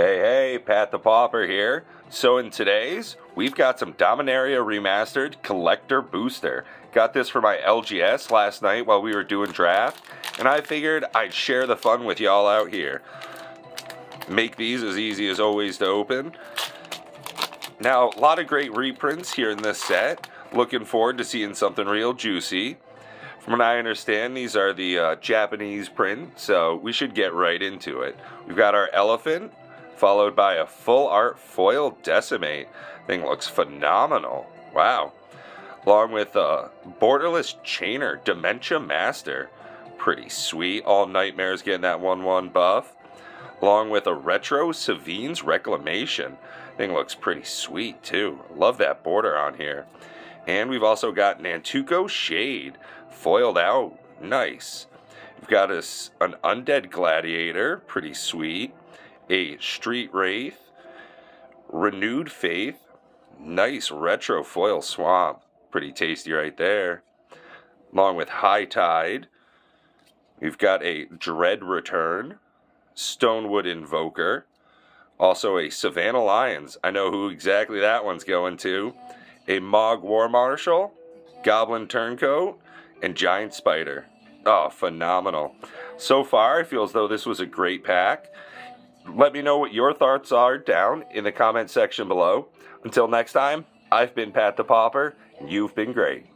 Hey, hey, Pat the Pauper here. So in today's, we've got some Dominaria Remastered Collector Booster. Got this for my LGS last night while we were doing draft, and I figured I'd share the fun with y'all out here. Make these as easy as always to open. Now, a lot of great reprints here in this set. Looking forward to seeing something real juicy. From what I understand, these are the uh, Japanese print, so we should get right into it. We've got our elephant, followed by a full art foil decimate. Thing looks phenomenal. Wow. Along with a borderless chainer, Dementia Master. Pretty sweet. All Nightmares getting that 1-1 buff. Along with a retro Sevinne's Reclamation. Thing looks pretty sweet too. Love that border on here. And we've also got Nantuko Shade foiled out. Nice. We've got us an Undead Gladiator, pretty sweet. A Street Wraith, Renewed Faith, nice retro foil swamp, pretty tasty right there. Along with High Tide, we've got a Dread Return, Stonewood Invoker, also a Savannah Lions. I know who exactly that one's going to. A Mogg War Marshal, Goblin Turncoat, and Giant Spider. Oh, phenomenal. So far, I feel as though this was a great pack. Let me know what your thoughts are down in the comment section below. Until next time, I've been Pat the Pauper, and you've been great.